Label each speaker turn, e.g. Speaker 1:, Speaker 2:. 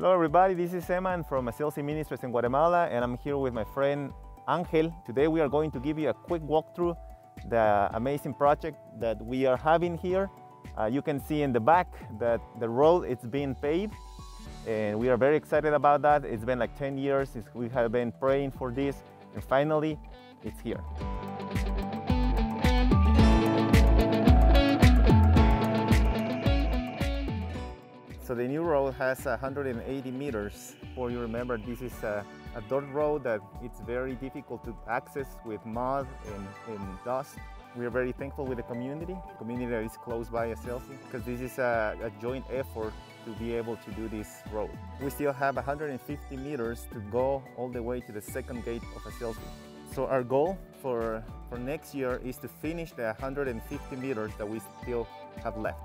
Speaker 1: Hello everybody, this is Eman from ASELSI Ministries in Guatemala and I'm here with my friend Angel. Today we are going to give you a quick walkthrough the amazing project that we are having here. Uh, you can see in the back that the road is being paved and we are very excited about that. It's been like 10 years, we have been praying for this and finally it's here. So the new road has 180 meters. For you remember, this is a, a dirt road that it's very difficult to access with mud and, and dust. We are very thankful with the community, community that is close by ASELSI, because this is a, a, joint effort to be able to do this road. We still have 150 meters to go all the way to the second gate of ASELSI. So our goal for, for next year is to finish the 150 meters that we still have left.